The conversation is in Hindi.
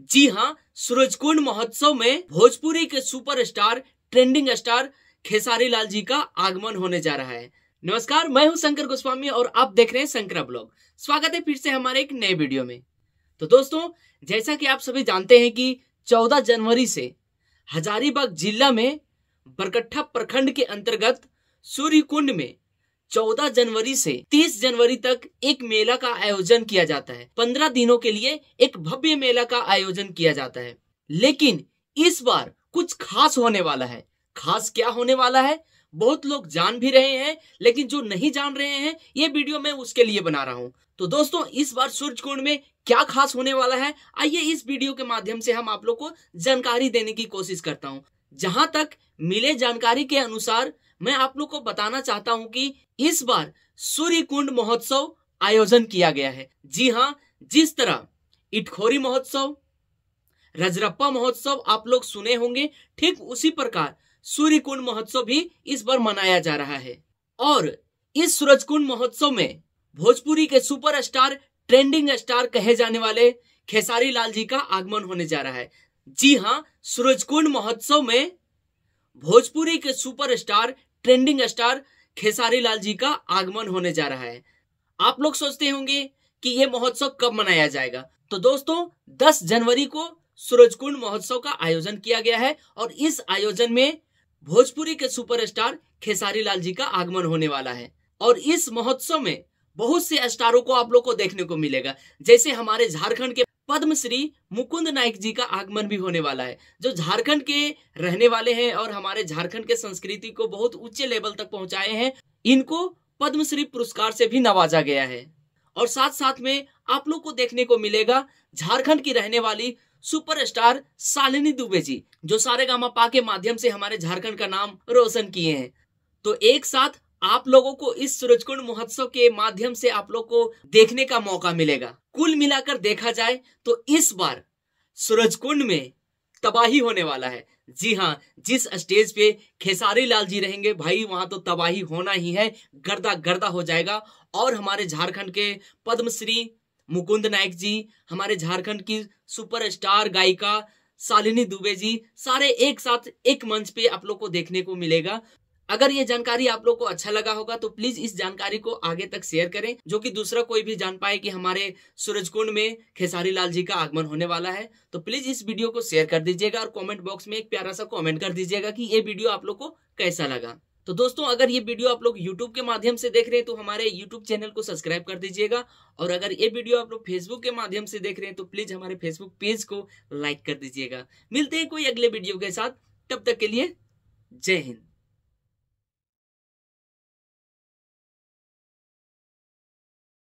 जी हाँ सूरजकुंड महोत्सव में भोजपुरी के superstar, trending star Khesari Lal ji का आगमन होने जा रहा है। नमस्कार, मैं हूँ शंकर गोस्वामी और आप देख रहे हैं शंकर ब्लॉग। स्वागत है फिर से हमारे एक नए वीडियो में। तो दोस्तों, जैसा कि आप सभी जानते हैं कि 14 जनवरी से हजारीबाग जिला में बरकट्ठा प्रखंड के अंतर्गत सूर्य कुंड में 14 जनवरी से 30 जनवरी तक एक मेला का आयोजन किया जाता है। 15 दिनों के लिए एक भव्य मेला का आयोजन किया जाता है। लेकिन इस बार कुछ खास होने वाला है। खास क्या होने वाला है? बहुत लोग जान भी रहे हैं, लेकिन जो नहीं जान रहे हैं, ये वीडियो मैं उसके लिए बना रहा हूँ। तो दोस्तों, इस बार सूर्य कुंड में क्या खास होने वाला है? आइए इस वीडियो के माध्यम से हम आप लोग को जानकारी देने की कोशिश करता हूँ। जहाँ तक मिले जानकारी के अनुसार मैं आप लोग को बताना चाहता हूँ कि इस बार सूर्य कुंड महोत्सव आयोजन किया गया है। जी हाँ जिस तरह इटखोरी महोत्सव, रजरप्पा महोत्सव आप लोग सुने होंगे, ठीक उसी प्रकार सूर्य कुंड महोत्सव भी इस बार मनाया जा रहा है। और इस सूरज कुंड महोत्सव में भोजपुरी के सुपरस्टार, ट्रेंडिंग स्टार कहे जाने वाले खेसारी लाल जी का आगमन होने जा रहा है। जी हाँ सूरजकुंड महोत्सव में भोजपुरी के superstar, trending star Khesari Lal ji का आगमन होने जा रहा है। आप लोग सोचते होंगे कि यह महोत्सव कब मनाया जाएगा। तो दोस्तों 10 जनवरी को सूरजकुंड महोत्सव का आयोजन किया गया है और इस आयोजन में भोजपुरी के सुपरस्टार खेसारी लाल जी का आगमन होने वाला है। और इस महोत्सव में बहुत से स्टारों को आप लोग को देखने को मिलेगा। जैसे हमारे झारखंड के पद्मश्री मुकुंद नाइक जी का आगमन भी होने वाला है, जो झारखंड के रहने वाले हैं और हमारे झारखंड के संस्कृति को बहुत ऊँचे लेवल तक पहुँचाए हैं, इनको पद्मश्री पुरस्कार से भी नवाजा गया है। और साथ साथ में आप लोग को देखने को मिलेगा झारखंड की रहने वाली सुपरस्टार शालिनी दुबे जी, जो सारे गामा पा के माध्यम से हमारे झारखंड का नाम रोशन किए हैं। तो एक साथ आप लोगों को इस सूरजकुंड महोत्सव के माध्यम से आप लोग को देखने का मौका मिलेगा। कुल मिलाकर देखा जाए तो इस बार सूरजकुंड में तबाही होने वाला है। जी हाँ जिस स्टेज पे खेसारी लाल जी रहेंगे, भाई वहाँ तो तबाही होना ही है, गर्दा गर्दा हो जाएगा। और हमारे झारखंड के पद्मश्री मुकुंद नायक जी, हमारे झारखंड की सुपरस्टार गायिका शालिनी दुबे जी, सारे एक साथ एक मंच पे आप लोग को देखने को मिलेगा। अगर ये जानकारी आप लोग को अच्छा लगा होगा तो प्लीज़ इस जानकारी को आगे तक शेयर करें, जो कि दूसरा कोई भी जान पाए कि हमारे सूरजकुंड में खेसारी लाल जी का आगमन होने वाला है। तो प्लीज़ इस वीडियो को शेयर कर दीजिएगा और कमेंट बॉक्स में एक प्यारा सा कमेंट कर दीजिएगा कि ये वीडियो आप लोग को कैसा लगा। तो दोस्तों, अगर ये वीडियो आप लोग YouTube के माध्यम से देख रहे हैं तो हमारे YouTube चैनल को सब्सक्राइब कर दीजिएगा। और अगर ये वीडियो आप लोग Facebook के माध्यम से देख रहे हैं तो प्लीज़ हमारे Facebook पेज को लाइक कर दीजिएगा। मिलते हैं कोई अगले वीडियो के साथ। तब तक के लिए जय हिंद।